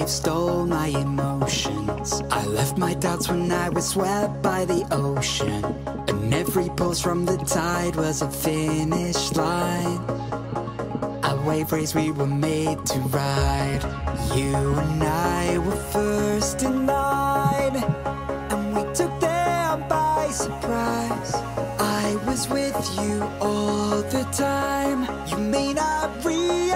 wave stole my emotions. I left my doubts when I was swept by the ocean. And every pulse from the tide was a finish line. A wave race we were made to ride. You and I were first in line. And we took them by surprise. I was with you all the time. You may not realize,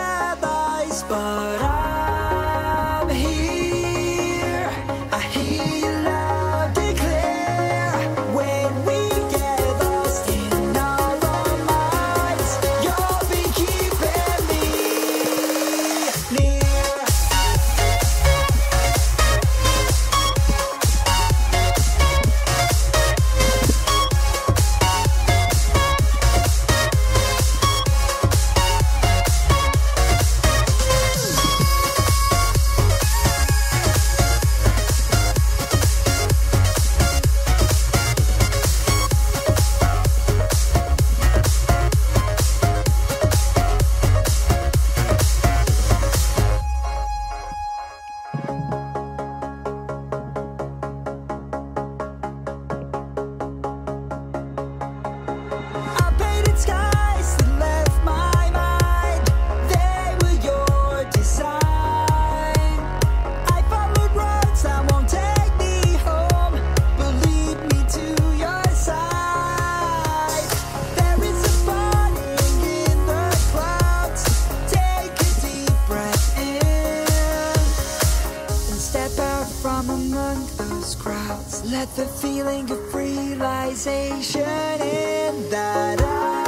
from among those crowds. Let the feeling of realization in that I'm